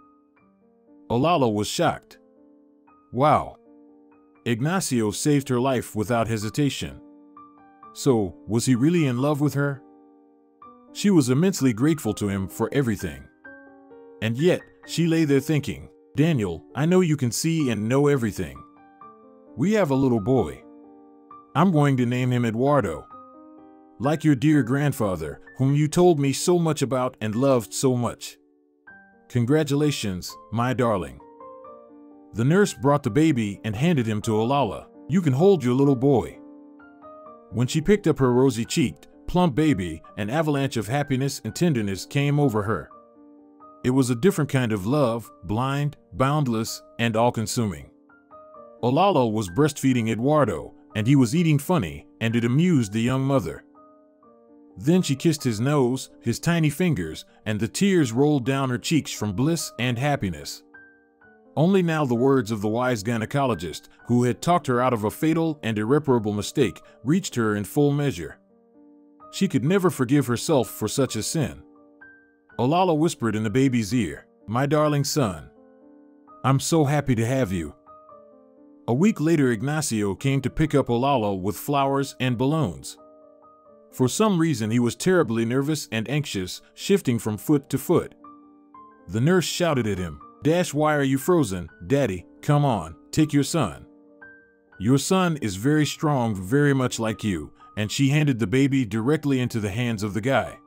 Olalla was shocked. Wow. Ignacio saved her life without hesitation. So, was he really in love with her? She was immensely grateful to him for everything. And yet, she lay there thinking, Daniel, I know you can see and know everything. We have a little boy. I'm going to name him Eduardo. Like your dear grandfather, whom you told me so much about and loved so much. Congratulations, my darling. The nurse brought the baby and handed him to Olalla. You can hold your little boy. When she picked up her rosy cheeked, plump baby, an avalanche of happiness and tenderness came over her. It was a different kind of love, blind, boundless, and all consuming. Olalla was breastfeeding Eduardo, and he was eating funny, and it amused the young mother. Then she kissed his nose, his tiny fingers, and the tears rolled down her cheeks from bliss and happiness. Only now the words of the wise gynecologist, who had talked her out of a fatal and irreparable mistake, reached her in full measure. She could never forgive herself for such a sin. Olalla whispered in the baby's ear, My darling son, I'm so happy to have you. A week later, Ignacio came to pick up Olalla with flowers and balloons. For some reason, he was terribly nervous and anxious, shifting from foot to foot. The nurse shouted at him, Dash, why are you frozen? Daddy, come on, take your son. Your son is very strong, very much like you, and she handed the baby directly into the hands of the guy.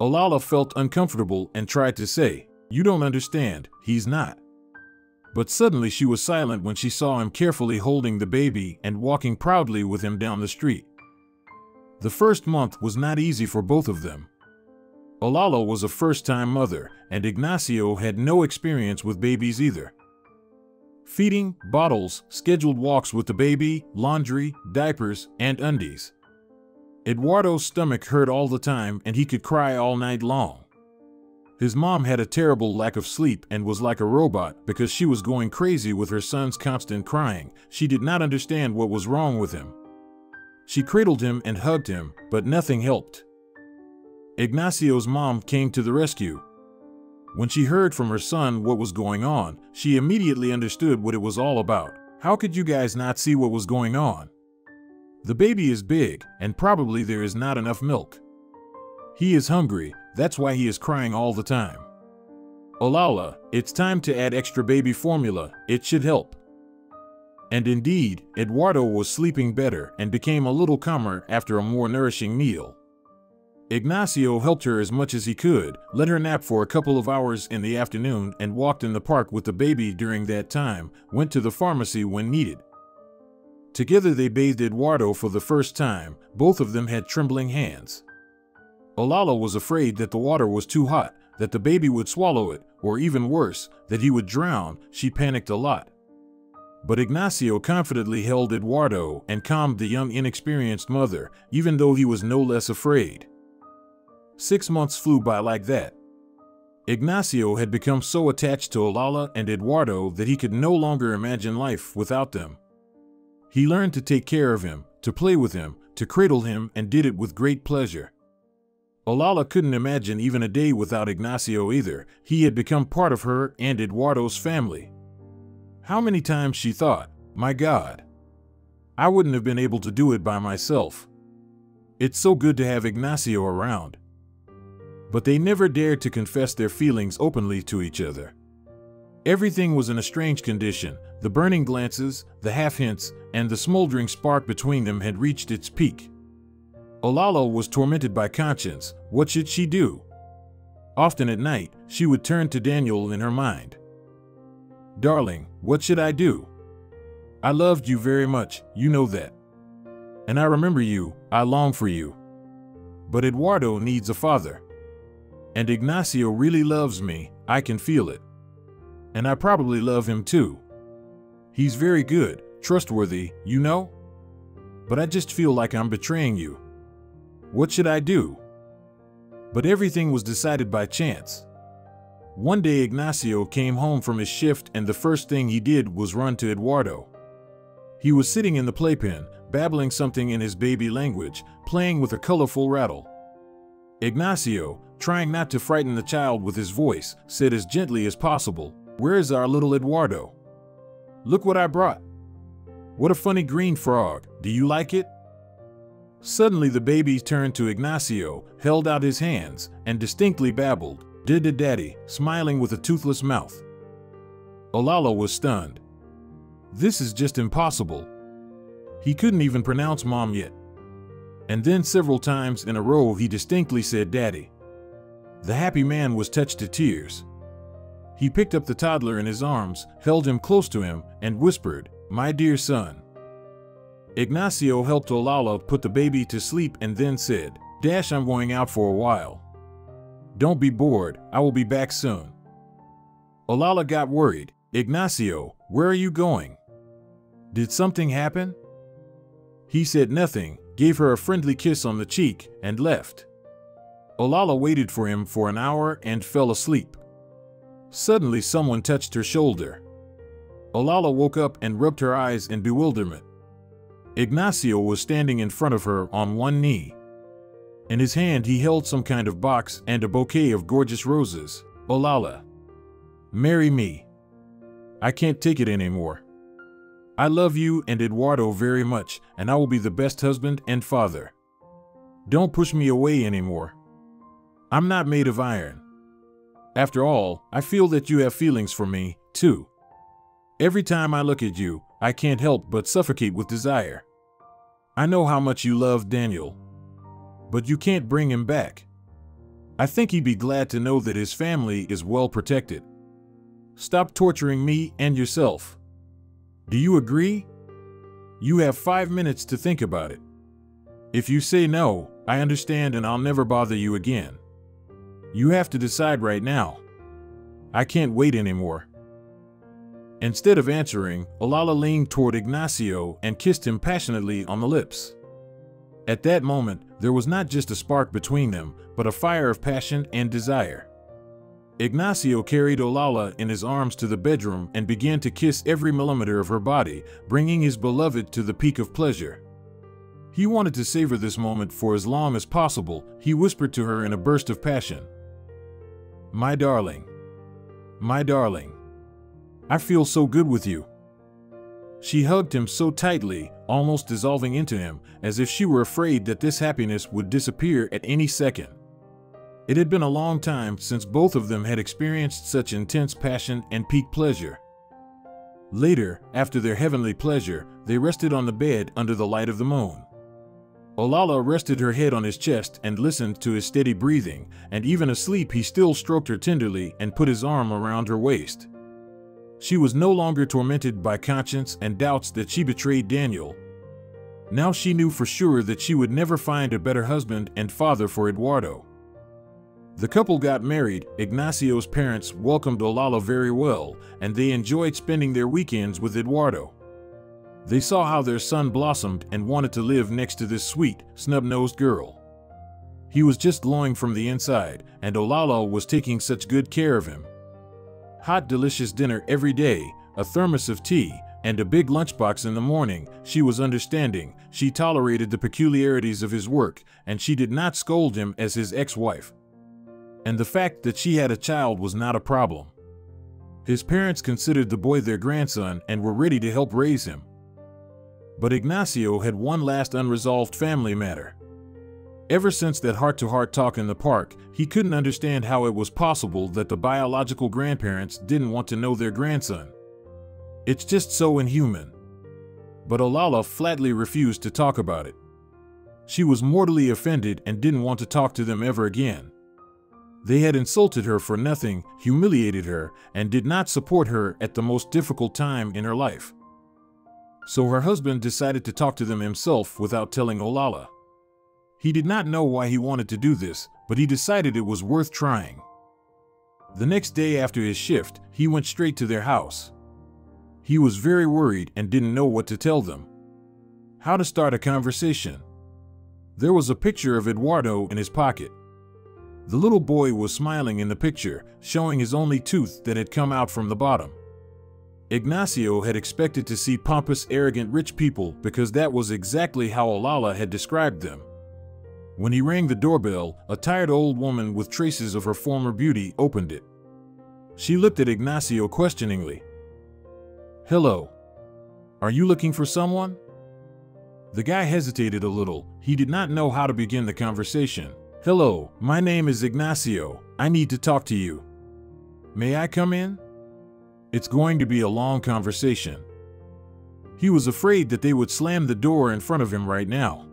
Olalla felt uncomfortable and tried to say, You don't understand, he's not. But suddenly she was silent when she saw him carefully holding the baby and walking proudly with him down the street. The first month was not easy for both of them. Olalla was a first time mother, and Ignacio had no experience with babies either. Feeding, bottles, scheduled walks with the baby, laundry, diapers, and undies. Eduardo's stomach hurt all the time and he could cry all night long. His mom had a terrible lack of sleep and was like a robot because she was going crazy with her son's constant crying. She did not understand what was wrong with him. She cradled him and hugged him, but nothing helped. Ignacio's mom came to the rescue. When she heard from her son what was going on, she immediately understood what it was all about. How could you guys not see what was going on? The baby is big, and probably there is not enough milk. He is hungry, that's why he is crying all the time. Olalla, it's time to add extra baby formula, it should help. And indeed, Eduardo was sleeping better and became a little calmer after a more nourishing meal. Ignacio helped her as much as he could, let her nap for a couple of hours in the afternoon, and walked in the park with the baby during that time, went to the pharmacy when needed. Together they bathed Eduardo for the first time. Both of them had trembling hands. Olalla was afraid that the water was too hot, that the baby would swallow it, or even worse, that he would drown. She panicked a lot. But Ignacio confidently held Eduardo and calmed the young inexperienced mother, even though he was no less afraid. Six months flew by like that. Ignacio had become so attached to Olalla and Eduardo that he could no longer imagine life without them. He learned to take care of him, to play with him, to cradle him, and did it with great pleasure. Olalla couldn't imagine even a day without Ignacio either. He had become part of her and Eduardo's family. How many times she thought, my God, I wouldn't have been able to do it by myself. It's so good to have Ignacio around. But they never dared to confess their feelings openly to each other. Everything was in a strange condition. The burning glances, the half hints, and the smoldering spark between them had reached its peak. Olalla was tormented by conscience. What should she do? Often at night, she would turn to Daniel in her mind. Darling, what should I do? I loved you very much, you know that. And I remember you, I long for you. But Eduardo needs a father. And Ignacio really loves me, I can feel it. And I probably love him too. He's very good, trustworthy, you know? But I just feel like I'm betraying you. What should I do? But everything was decided by chance. One day Ignacio came home from his shift and the first thing he did was run to Eduardo. He was sitting in the playpen, babbling something in his baby language, playing with a colorful rattle. Ignacio, trying not to frighten the child with his voice, said as gently as possible, Where is our little Eduardo? Look what I brought. What a funny green frog. Do you like it? Suddenly the baby turned to Ignacio, held out his hands, and distinctly babbled, Did the daddy, smiling with a toothless mouth. Olalla was stunned. This is just impossible. He couldn't even pronounce mom yet. And then several times in a row he distinctly said daddy. The happy man was touched to tears. He picked up the toddler in his arms, held him close to him, and whispered, My dear son. Ignacio helped Olalla put the baby to sleep and then said, Dash, I'm going out for a while. Don't be bored, I will be back soon. Olalla got worried. Ignacio, where are you going? Did something happen? He said nothing, gave her a friendly kiss on the cheek, and left. Olalla waited for him for an hour and fell asleep. Suddenly, someone touched her shoulder. Olalla woke up and rubbed her eyes in bewilderment. Ignacio was standing in front of her on one knee. In his hand, he held some kind of box and a bouquet of gorgeous roses. Olalla. Marry me. I can't take it anymore. I love you and Eduardo very much, and I will be the best husband and father. Don't push me away anymore. I'm not made of iron. After all, I feel that you have feelings for me, too. Every time I look at you, I can't help but suffocate with desire. I know how much you love Daniel, but you can't bring him back. I think he'd be glad to know that his family is well protected. Stop torturing me and yourself. Do you agree? You have five minutes to think about it. If you say no, I understand and I'll never bother you again. You have to decide right now. I can't wait anymore. Instead of answering, Olalla leaned toward Ignacio and kissed him passionately on the lips. At that moment, there was not just a spark between them, but a fire of passion and desire. Ignacio carried Olalla in his arms to the bedroom and began to kiss every millimeter of her body, bringing his beloved to the peak of pleasure. He wanted to savor this moment for as long as possible, he whispered to her in a burst of passion. My darling. My darling. I feel so good with you. She hugged him so tightly, almost dissolving into him, as if she were afraid that this happiness would disappear at any second. It had been a long time since both of them had experienced such intense passion and peak pleasure. Later, after their heavenly pleasure, they rested on the bed under the light of the moon. Olalla rested her head on his chest and listened to his steady breathing, and even asleep he still stroked her tenderly and put his arm around her waist. She was no longer tormented by conscience and doubts that she betrayed Daniel. Now she knew for sure that she would never find a better husband and father for Eduardo. The couple got married, Ignacio's parents welcomed Olalla very well, and they enjoyed spending their weekends with Eduardo. They saw how their son blossomed and wanted to live next to this sweet, snub-nosed girl. He was just glowing from the inside, and Olalla was taking such good care of him. Hot delicious dinner every day, a thermos of tea, and a big lunchbox in the morning, she was understanding, she tolerated the peculiarities of his work, and she did not scold him as his ex wife. And the fact that she had a child was not a problem. His parents considered the boy their grandson and were ready to help raise him. But Ignacio had one last unresolved family matter. Ever since that heart to heart talk in the park, he couldn't understand how it was possible that the biological grandparents didn't want to know their grandson. It's just so inhuman. But Olalla flatly refused to talk about it. She was mortally offended and didn't want to talk to them ever again. They had insulted her for nothing, humiliated her, and did not support her at the most difficult time in her life. So her husband decided to talk to them himself without telling Olalla. He did not know why he wanted to do this, but he decided it was worth trying. The next day after his shift, he went straight to their house. He was very worried and didn't know what to tell them. How to start a conversation. There was a picture of Eduardo in his pocket. The little boy was smiling in the picture, showing his only tooth that had come out from the bottom. Ignacio had expected to see pompous, arrogant rich people because that was exactly how Olalla had described them. When he rang the doorbell, a tired old woman with traces of her former beauty opened it. She looked at Ignacio questioningly. Hello. Are you looking for someone? The guy hesitated a little. He did not know how to begin the conversation. Hello, my name is Ignacio. I need to talk to you. May I come in? It's going to be a long conversation. He was afraid that they would slam the door in front of him right now.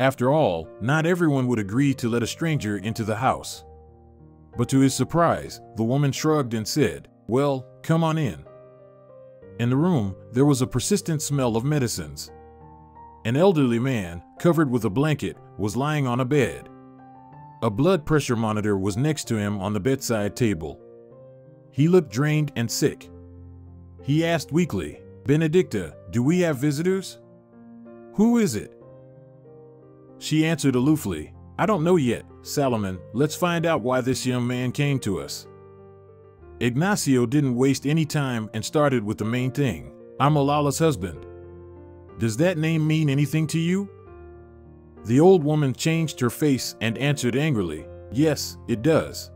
After all, not everyone would agree to let a stranger into the house. But to his surprise, the woman shrugged and said, Well, come on in. In the room, there was a persistent smell of medicines. An elderly man, covered with a blanket, was lying on a bed. A blood pressure monitor was next to him on the bedside table. He looked drained and sick. He asked weakly, Benedicta, do we have visitors? Who is it? She answered aloofly, I don't know yet, Salomon, let's find out why this young man came to us. Ignacio didn't waste any time and started with the main thing. I'm Olalla's husband. Does that name mean anything to you? The old woman changed her face and answered angrily, Yes, it does.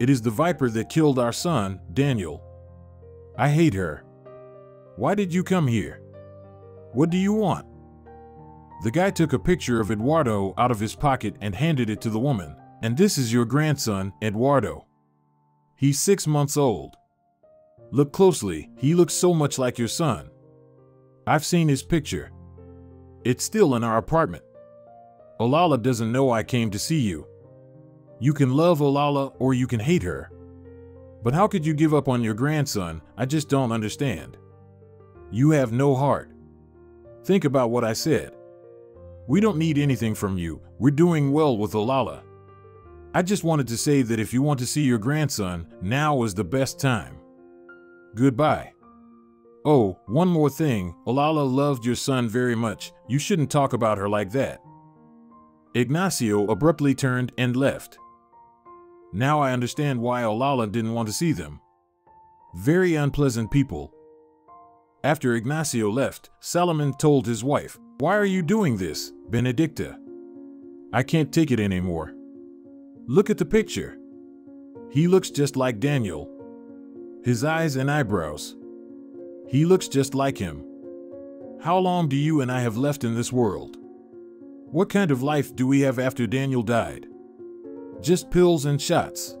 It is the viper that killed our son, Daniel. I hate her. Why did you come here? What do you want? The guy took a picture of Eduardo out of his pocket and handed it to the woman. And this is your grandson, Eduardo. He's six months old. Look closely, he looks so much like your son. I've seen his picture. It's still in our apartment. Olalla doesn't know I came to see you. You can love Olalla or you can hate her. But how could you give up on your grandson? I just don't understand. You have no heart. Think about what I said. We don't need anything from you. We're doing well with Olalla. I just wanted to say that if you want to see your grandson, now is the best time. Goodbye. Oh, one more thing. Olalla loved your son very much. You shouldn't talk about her like that. Ignacio abruptly turned and left. Now I understand why Olalla didn't want to see them. Very unpleasant people. After Ignacio left, Salomon told his wife, Why are you doing this? Benedicta. I can't take it anymore. Look at the picture. He looks just like Daniel. His eyes and eyebrows. He looks just like him. How long do you and I have left in this world? What kind of life do we have after Daniel died? Just pills and shots.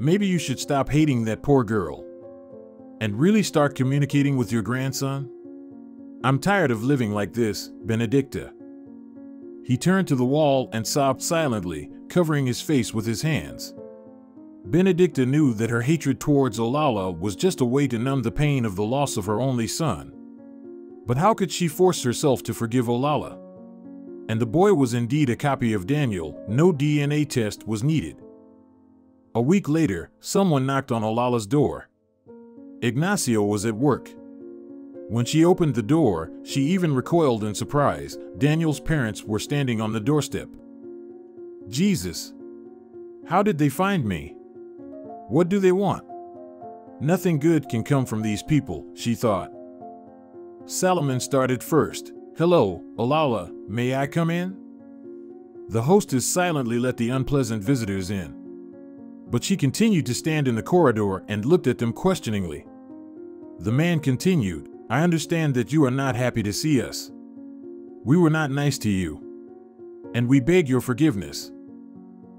Maybe you should stop hating that poor girl. And really start communicating with your grandson? I'm tired of living like this, Benedicta. He turned to the wall and sobbed silently, covering his face with his hands. Benedicta knew that her hatred towards Olalla was just a way to numb the pain of the loss of her only son. But how could she force herself to forgive Olalla? And the boy was indeed a copy of Daniel, no DNA test was needed. A week later, someone knocked on Olalla's door. Ignacio was at work. When she opened the door, she even recoiled in surprise. Daniel's parents were standing on the doorstep. Jesus! How did they find me? What do they want? Nothing good can come from these people, she thought. Salomon started first. Hello, Olalla, may I come in? The hostess silently let the unpleasant visitors in. But she continued to stand in the corridor and looked at them questioningly. The man continued, I understand that you are not happy to see us. We were not nice to you. And we beg your forgiveness.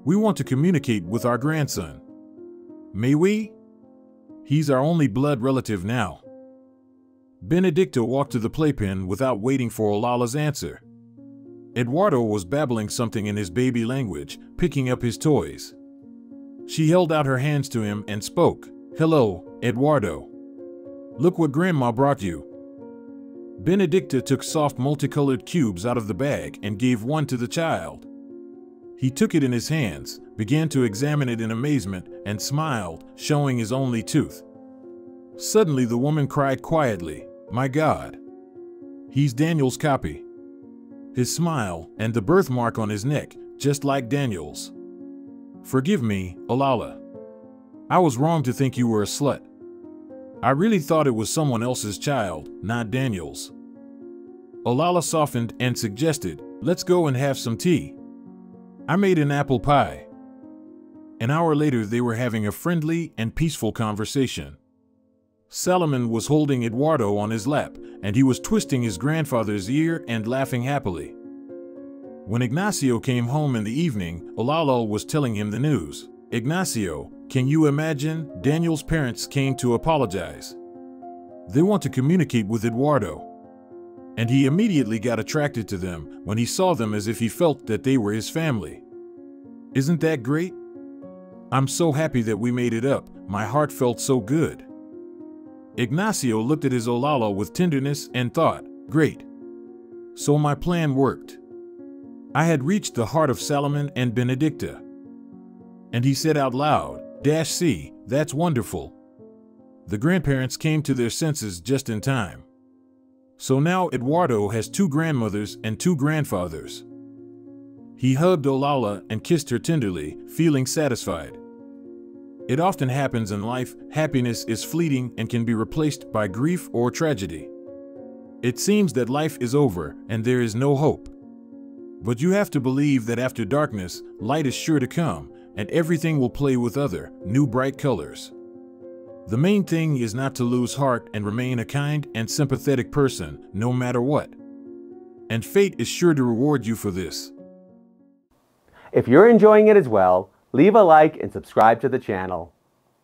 We want to communicate with our grandson. May we? He's our only blood relative now. Benedicta walked to the playpen without waiting for Olalla's answer. Eduardo was babbling something in his baby language, picking up his toys. She held out her hands to him and spoke, Hello, Eduardo. Look what Grandma brought you. Benedicta took soft multicolored cubes out of the bag and gave one to the child. He took it in his hands, began to examine it in amazement, and smiled, showing his only tooth. Suddenly, the woman cried quietly, My God! He's Daniel's copy. His smile, and the birthmark on his neck, just like Daniel's. Forgive me, Olalla. I was wrong to think you were a slut. I really thought it was someone else's child, not Daniel's. Olalla softened and suggested, Let's go and have some tea. I made an apple pie. An hour later, they were having a friendly and peaceful conversation. Salomon was holding Eduardo on his lap, and he was twisting his grandfather's ear and laughing happily. When Ignacio came home in the evening, Olalla was telling him the news. Ignacio, can you imagine? Daniel's parents came to apologize. They want to communicate with Eduardo. And he immediately got attracted to them when he saw them as if he felt that they were his family. Isn't that great? I'm so happy that we made it up. My heart felt so good. Ignacio looked at his Olalla with tenderness and thought, Great. So my plan worked. I had reached the heart of Salomon and Benedicta. And he said out loud, Dash C, that's wonderful. The grandparents came to their senses just in time. So now Eduardo has two grandmothers and two grandfathers. He hugged Olalla and kissed her tenderly, feeling satisfied. It often happens in life, happiness is fleeting and can be replaced by grief or tragedy. It seems that life is over and there is no hope. But you have to believe that after darkness, light is sure to come, and everything will play with other, new bright colors. The main thing is not to lose heart and remain a kind and sympathetic person, no matter what. And fate is sure to reward you for this. If you're enjoying it as well, leave a like and subscribe to the channel.